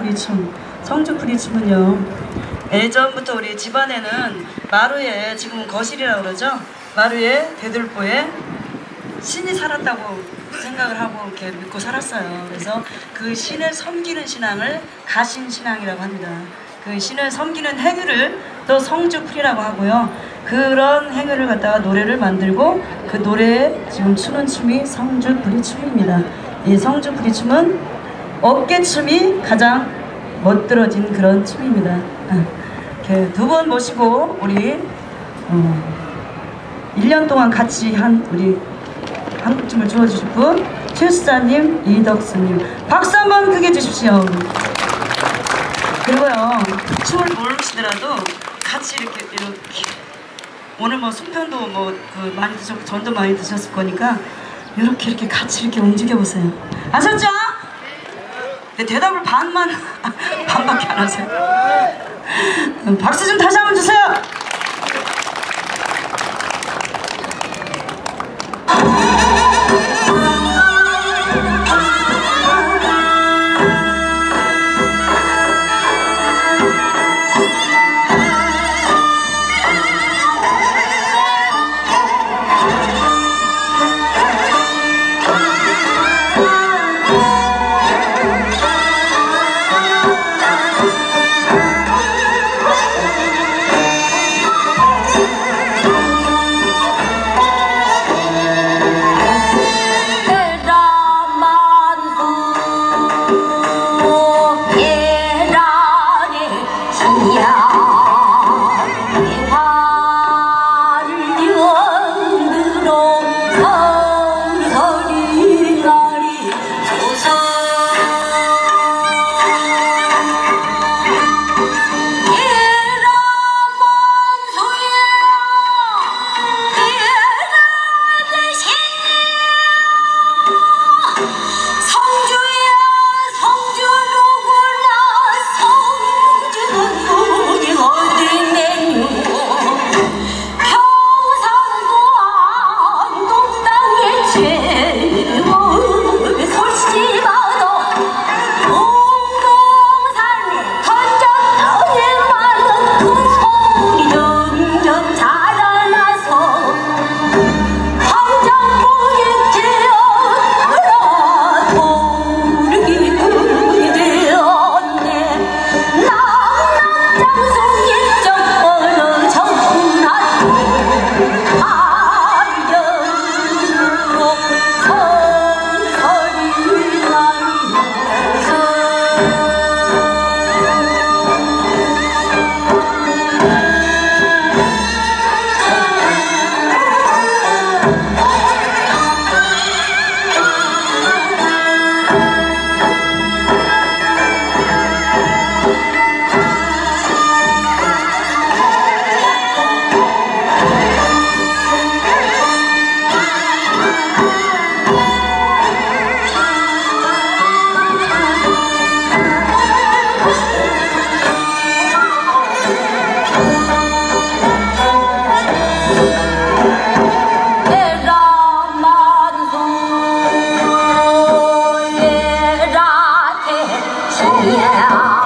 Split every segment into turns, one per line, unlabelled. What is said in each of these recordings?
성주풀이춤. 성주풀이춤은요. 예전부터 우리 집안에는 마루에 지금 거실이라고 그러죠. 마루에 대들보에 신이 살았다고 생각을 하고 이렇게 믿고 살았어요. 그래서 그 신을 섬기는 신앙을 가신 신앙이라고 합니다. 그 신을 섬기는 행위를 또 성주풀이라고 하고요. 그런 행위를 갖다가 노래를 만들고 그 노래에 지금 추는 춤이 성주풀이 춤입니다. 이 성주풀이 춤은 어깨춤이 가장 멋들어진 그런 춤입니다. 아, 이렇게 두 분 모시고 우리 어, 1년 동안 같이 한 우리 한국춤을 주어주실 분 최수자님, 이덕수님 박수 한번 크게 주십시오. 그리고요 춤을 모르시더라도 같이 이렇게 이렇게 오늘 뭐 송편도 뭐 그 많이 드셨고 전도 많이 드셨을 거니까 이렇게 이렇게 같이 이렇게 움직여 보세요. 아셨죠? 네, 대답을 반만 반밖에 안 하세요. 음, 박수 좀 다시 한번 주세요.
성주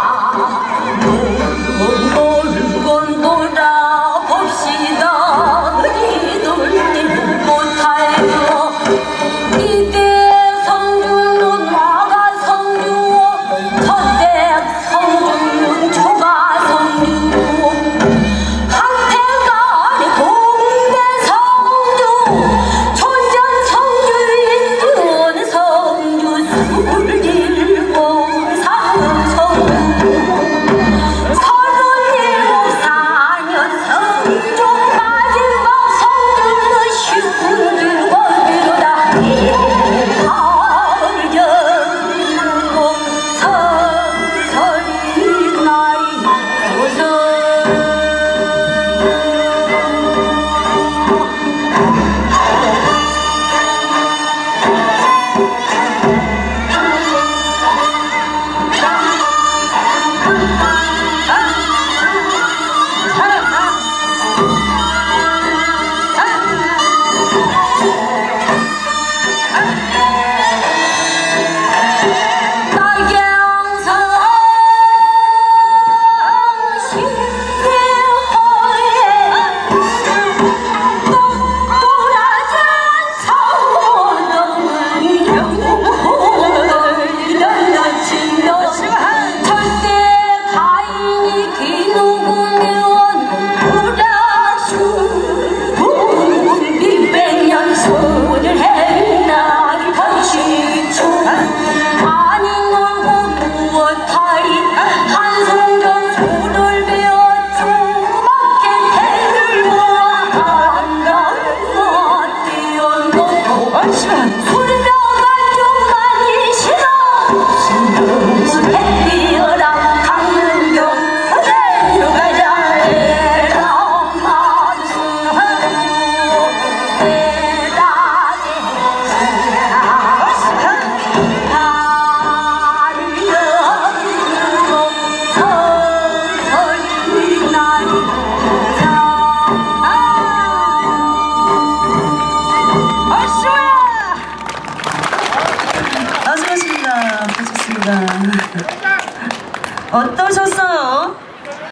어떠셨어요?